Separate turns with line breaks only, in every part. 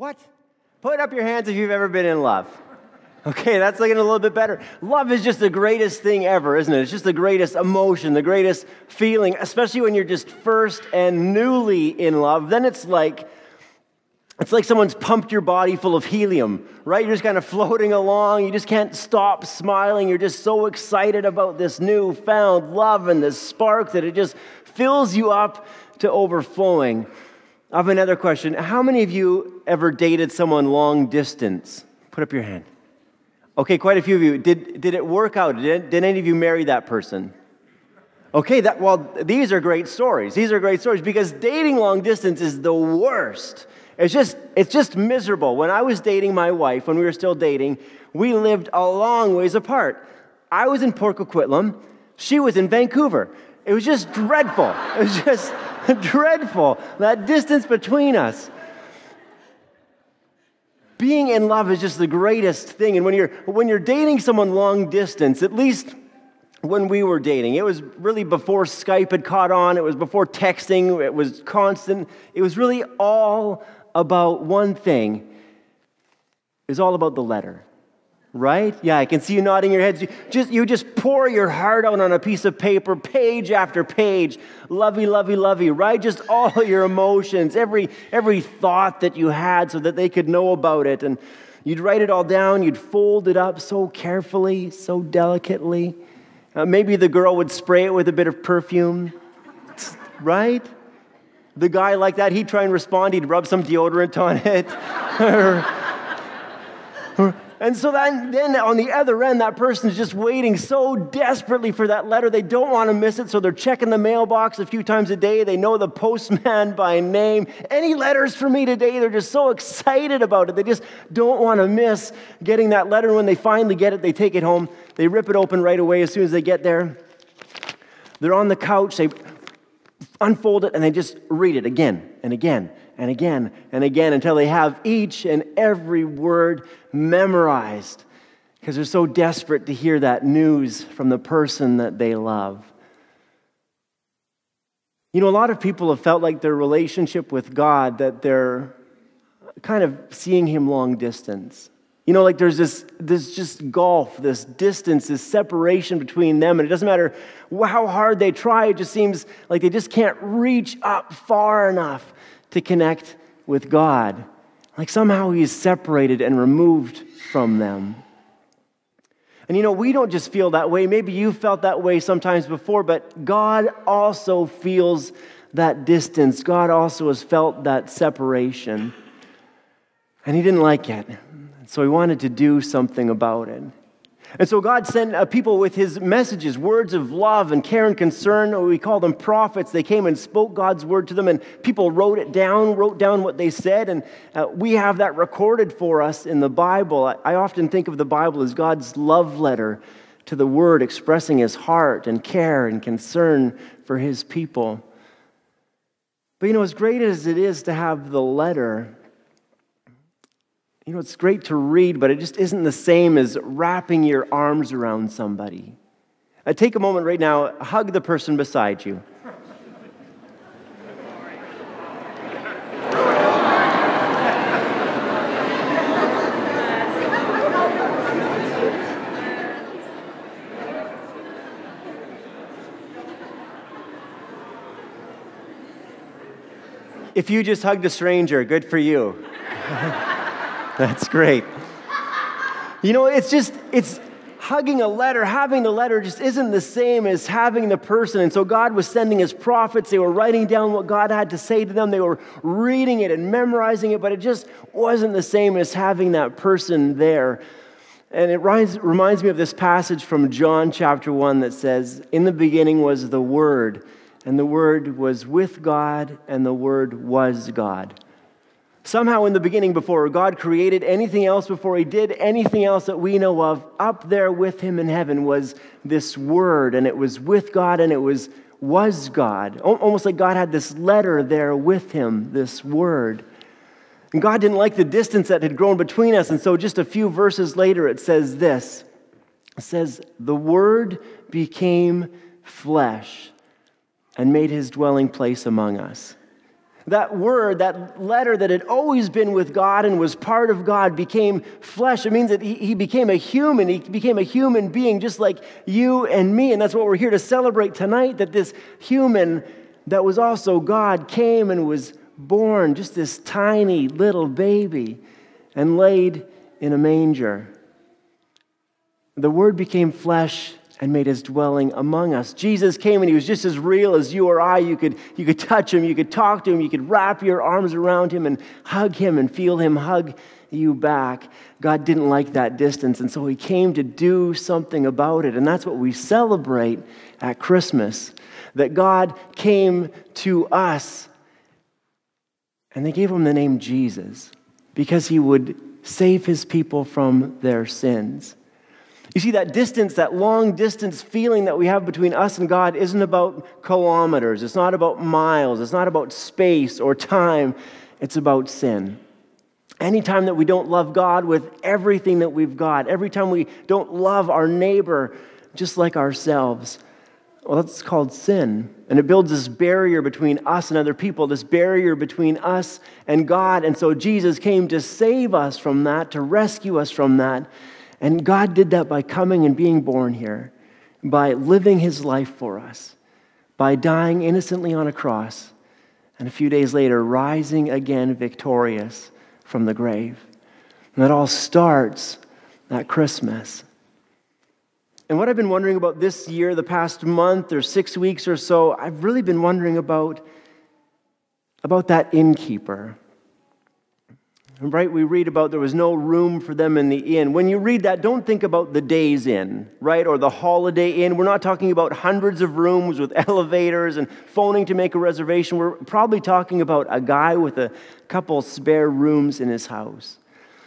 What? Put up your hands if you've ever been in love. Okay, that's looking a little bit better. Love is just the greatest thing ever, isn't it? It's just the greatest emotion, the greatest feeling, especially when you're just first and newly in love. Then it's like, it's like someone's pumped your body full of helium, right? You're just kind of floating along. You just can't stop smiling. You're just so excited about this newfound love and this spark that it just fills you up to overflowing. I have another question. How many of you ever dated someone long distance? Put up your hand. Okay, quite a few of you. Did, did it work out? Did, did any of you marry that person? Okay, that, well, these are great stories. These are great stories because dating long distance is the worst. It's just, it's just miserable. When I was dating my wife, when we were still dating, we lived a long ways apart. I was in Port Coquitlam, she was in Vancouver. It was just dreadful. It was just dreadful, that distance between us. Being in love is just the greatest thing. And when you're, when you're dating someone long distance, at least when we were dating, it was really before Skype had caught on, it was before texting, it was constant. It was really all about one thing it was all about the letter right? Yeah, I can see you nodding your heads. You just, you just pour your heart out on a piece of paper, page after page, lovey, lovey, lovey, right? Just all your emotions, every, every thought that you had so that they could know about it. And you'd write it all down, you'd fold it up so carefully, so delicately. Uh, maybe the girl would spray it with a bit of perfume, right? The guy like that, he'd try and respond, he'd rub some deodorant on it. And so then, then on the other end, that person's just waiting so desperately for that letter. They don't want to miss it, so they're checking the mailbox a few times a day. They know the postman by name. Any letters for me today? They're just so excited about it. They just don't want to miss getting that letter. When they finally get it, they take it home. They rip it open right away as soon as they get there. They're on the couch. They unfold it and they just read it again and again and again and again until they have each and every word memorized because they're so desperate to hear that news from the person that they love. You know, a lot of people have felt like their relationship with God, that they're kind of seeing Him long distance. You know, like there's this, this just gulf, this distance, this separation between them. And it doesn't matter how hard they try, it just seems like they just can't reach up far enough to connect with God. Like somehow he's separated and removed from them. And you know, we don't just feel that way. Maybe you felt that way sometimes before, but God also feels that distance. God also has felt that separation. And he didn't like it. So he wanted to do something about it. And so God sent uh, people with his messages, words of love and care and concern. We call them prophets. They came and spoke God's word to them, and people wrote it down, wrote down what they said. And uh, we have that recorded for us in the Bible. I, I often think of the Bible as God's love letter to the word, expressing his heart and care and concern for his people. But you know, as great as it is to have the letter, you know, it's great to read, but it just isn't the same as wrapping your arms around somebody. Uh, take a moment right now, hug the person beside you. If you just hugged a stranger, good for you. That's great. You know, it's just, it's hugging a letter, having the letter just isn't the same as having the person. And so God was sending his prophets. They were writing down what God had to say to them. They were reading it and memorizing it, but it just wasn't the same as having that person there. And it reminds me of this passage from John chapter 1 that says, In the beginning was the Word, and the Word was with God, and the Word was God. Somehow, in the beginning, before God created anything else, before He did anything else that we know of, up there with Him in heaven was this Word, and it was with God, and it was was God. Almost like God had this letter there with Him, this Word. And God didn't like the distance that had grown between us, and so just a few verses later, it says this. It says, "The Word became flesh and made His dwelling place among us." That word, that letter that had always been with God and was part of God became flesh. It means that he, he became a human. He became a human being just like you and me. And that's what we're here to celebrate tonight that this human that was also God came and was born, just this tiny little baby, and laid in a manger. The Word became flesh and made his dwelling among us. Jesus came and he was just as real as you or I. You could, you could touch him, you could talk to him, you could wrap your arms around him and hug him and feel him hug you back. God didn't like that distance, and so he came to do something about it. And that's what we celebrate at Christmas that God came to us and they gave him the name Jesus because he would save his people from their sins. You see, that distance, that long distance feeling that we have between us and God isn't about kilometers. It's not about miles. It's not about space or time. It's about sin. Anytime that we don't love God with everything that we've got, every time we don't love our neighbor just like ourselves, well, that's called sin. And it builds this barrier between us and other people, this barrier between us and God. And so Jesus came to save us from that, to rescue us from that. And God did that by coming and being born here, by living his life for us, by dying innocently on a cross, and a few days later, rising again victorious from the grave. And that all starts at Christmas. And what I've been wondering about this year, the past month or six weeks or so, I've really been wondering about, about that innkeeper right? We read about there was no room for them in the inn. When you read that, don't think about the days inn, right? Or the holiday inn. We're not talking about hundreds of rooms with elevators and phoning to make a reservation. We're probably talking about a guy with a couple spare rooms in his house.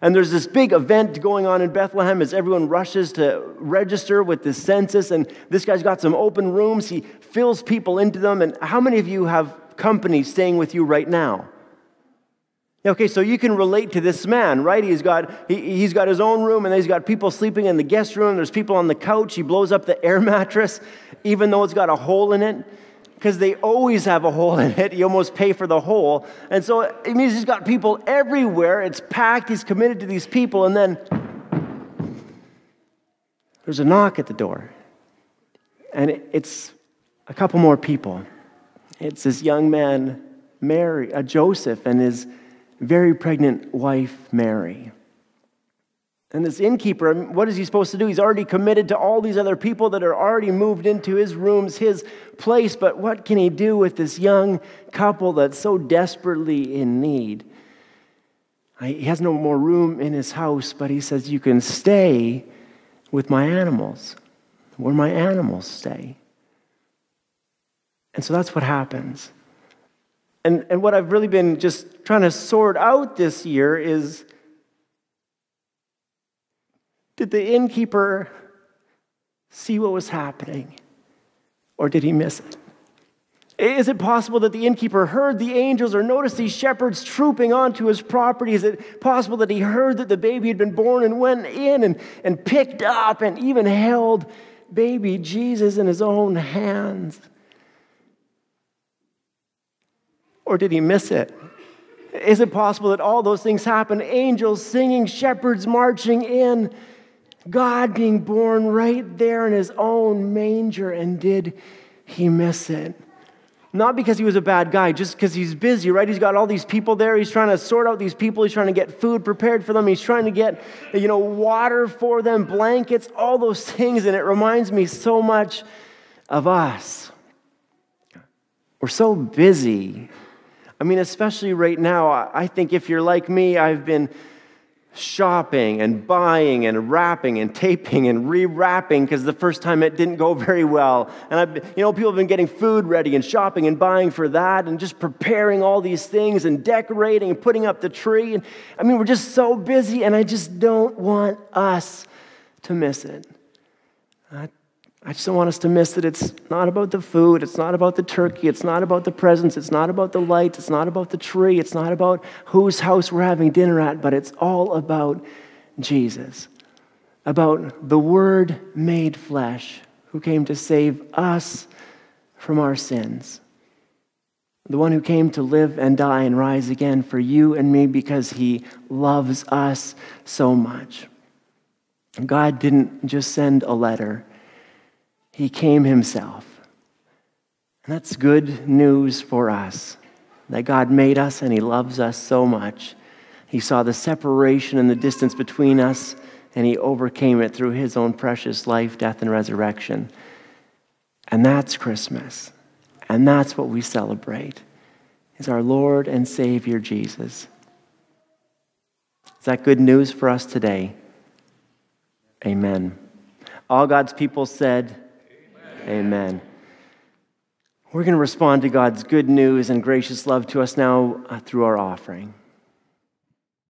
And there's this big event going on in Bethlehem as everyone rushes to register with the census. And this guy's got some open rooms. He fills people into them. And how many of you have company staying with you right now? Okay, so you can relate to this man, right? He's got, he, he's got his own room, and he's got people sleeping in the guest room. There's people on the couch. He blows up the air mattress, even though it's got a hole in it, because they always have a hole in it. You almost pay for the hole. And so it means he's got people everywhere. It's packed. He's committed to these people. And then there's a knock at the door, and it's a couple more people. It's this young man, Mary, uh, Joseph, and his very pregnant wife, Mary. And this innkeeper, what is he supposed to do? He's already committed to all these other people that are already moved into his rooms, his place. But what can he do with this young couple that's so desperately in need? He has no more room in his house, but he says, You can stay with my animals, where my animals stay. And so that's what happens. And, and what I've really been just trying to sort out this year is did the innkeeper see what was happening or did he miss it? Is it possible that the innkeeper heard the angels or noticed these shepherds trooping onto his property? Is it possible that he heard that the baby had been born and went in and, and picked up and even held baby Jesus in his own hands? Or did he miss it? Is it possible that all those things happen? Angels singing, shepherds marching in, God being born right there in his own manger, and did he miss it? Not because he was a bad guy, just because he's busy, right? He's got all these people there. He's trying to sort out these people. He's trying to get food prepared for them. He's trying to get, you know, water for them, blankets, all those things. And it reminds me so much of us. We're so busy I mean, especially right now, I think if you're like me, I've been shopping and buying and wrapping and taping and rewrapping because the first time it didn't go very well. And I've, you know, people have been getting food ready and shopping and buying for that and just preparing all these things and decorating and putting up the tree. And I mean, we're just so busy, and I just don't want us to miss it. Just don't want us to miss that it's not about the food, it's not about the turkey, it's not about the presents, it's not about the lights, it's not about the tree, it's not about whose house we're having dinner at, but it's all about Jesus, about the Word made flesh who came to save us from our sins. The one who came to live and die and rise again for you and me because he loves us so much. God didn't just send a letter, he came himself. And that's good news for us that God made us and he loves us so much. He saw the separation and the distance between us and he overcame it through his own precious life, death, and resurrection. And that's Christmas. And that's what we celebrate is our Lord and Savior Jesus. Is that good news for us today? Amen. All God's people said. Amen. We're going to respond to God's good news and gracious love to us now uh, through our offering.